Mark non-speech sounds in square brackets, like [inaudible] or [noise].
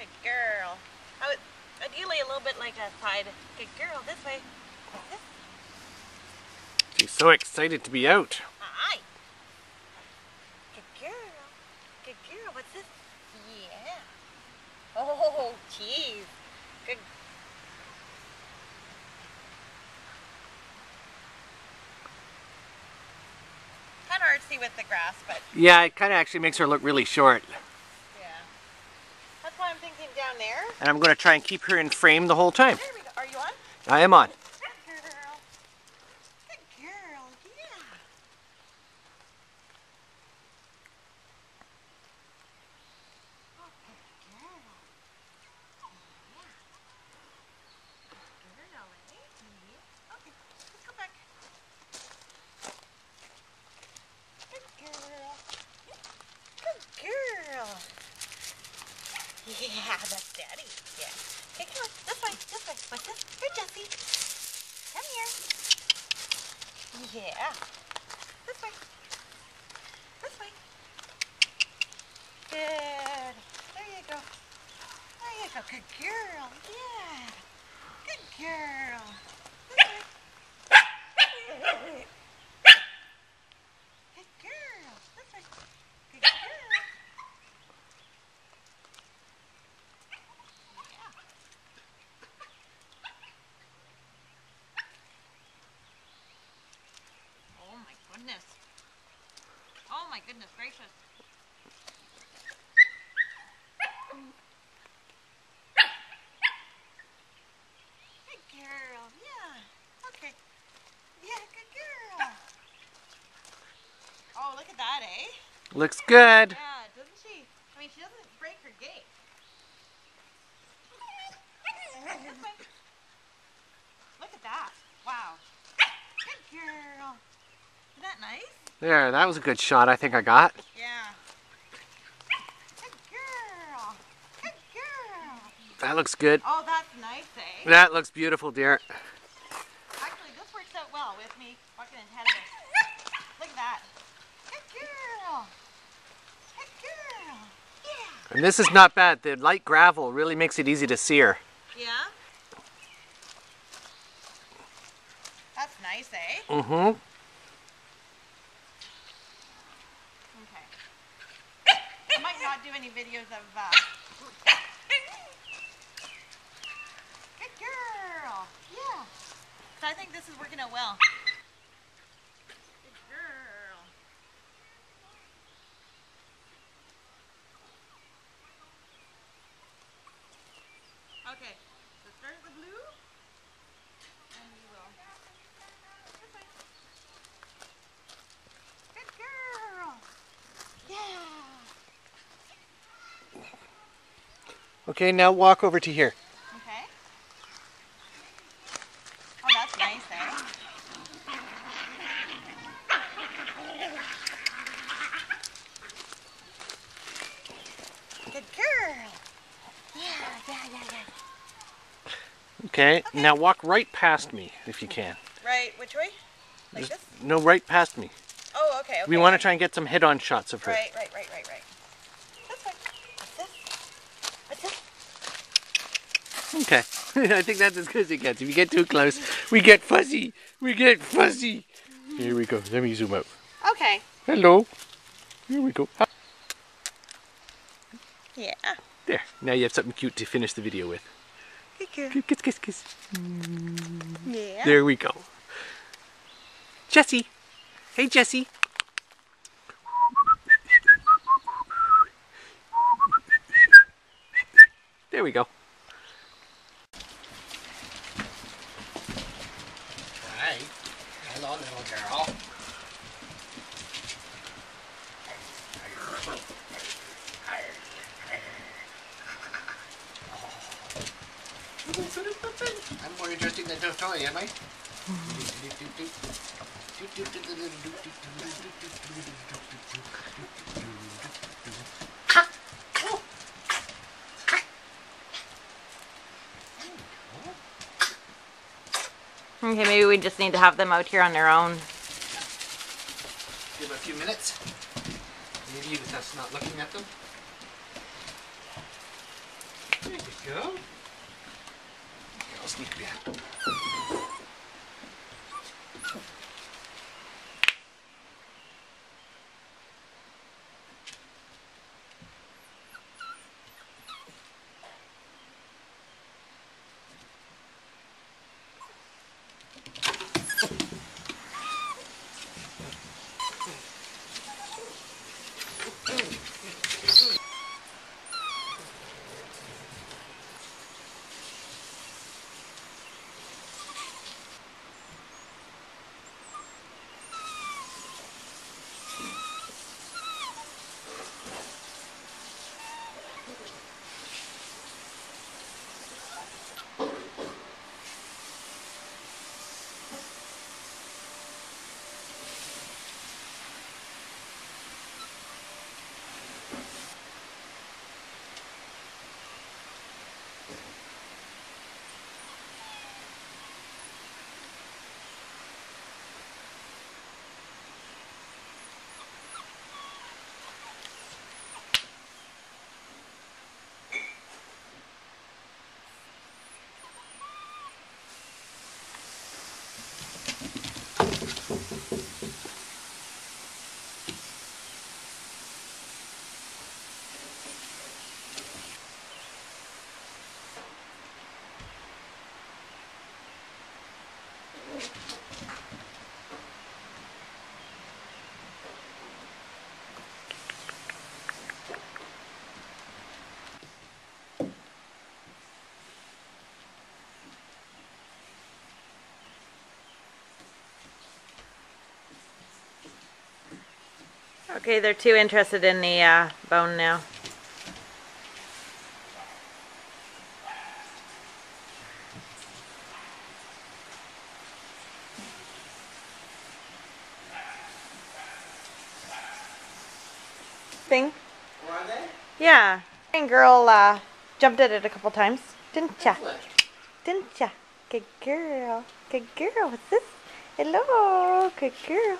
Good girl. I would, ideally a little bit like a side. Good girl. This way. This. She's so excited to be out. Hi. Good girl. Good girl. What's this? Yeah. Oh, jeez. Good. Kind of artsy with the grass, but Yeah, it kind of actually makes her look really short. yeah. That's why I'm thinking down there. And I'm going to try and keep her in frame the whole time. There we go. Are you on? I am on. Good girl. Good girl. Yeah. Oh, good girl. Yeah. Good girl, eh? Yeah. Okay, let's go back. Good girl. Good girl. Yeah, [laughs] that's daddy. Yeah. Okay, come on. This way. This way. What's this? Here, Jessie. Come here. Yeah. This way. This way. Good. There you go. There you go. Good girl. Yeah. Good girl. This way. Good girl. This way. Good girl. Yeah. Oh my goodness. Oh my goodness gracious. Good girl. Yeah. Okay. Yeah, good girl. Oh, look at that, eh? Looks good. Yeah, doesn't she? I mean, she doesn't break her gait. [laughs] Look at that. Wow. Good girl. Isn't that nice? There, that was a good shot I think I got. Yeah. Good girl. Good girl. That looks good. Oh, that's nice, eh? That looks beautiful, dear. Actually, this works out well with me walking ahead of it. Look at that. Good girl. Good girl. Yeah. And this is not bad. The light gravel really makes it easy to see her. Yeah? That's nice, eh? Mm-hmm. Okay. I might not do any videos of, uh... [laughs] Good girl! Yeah. So I think this is working out well. Okay, so start the blue, and we will. This way. Good girl. Yeah. Okay, now walk over to here. Okay. Oh, that's nice, eh? Good girl. Yeah, yeah, yeah, yeah. Okay, now walk right past me if you can. Right, which way? Like Just- this? No, right past me. Oh, okay, okay. We want to try and get some hit-on shots of her. Right, right, right. This way. What's this? What's this? Okay. [laughs] I think that's as good as it gets. If you get too close, we get fuzzy. We get fuzzy. Here we go. Let me zoom out. Okay. Hello. Here we go. Yeah. There. Now you have something cute to finish the video with. Kiss, kiss, kiss, kiss. Yeah. There we go. Jessie. Hey, Jessie. There we go. I'm more interesting than the toy, am I? Okay, maybe we just need to have them out here on their own. Give a few minutes. Maybe with us not looking at them. There you Go. С них бля. Okay, they're too interested in the uh, bone now. Thing? Were they? Yeah. And girl uh, jumped at it a couple times, didn't ya? Didn't ya? Good girl. Good girl. What's this? Hello. Good girl.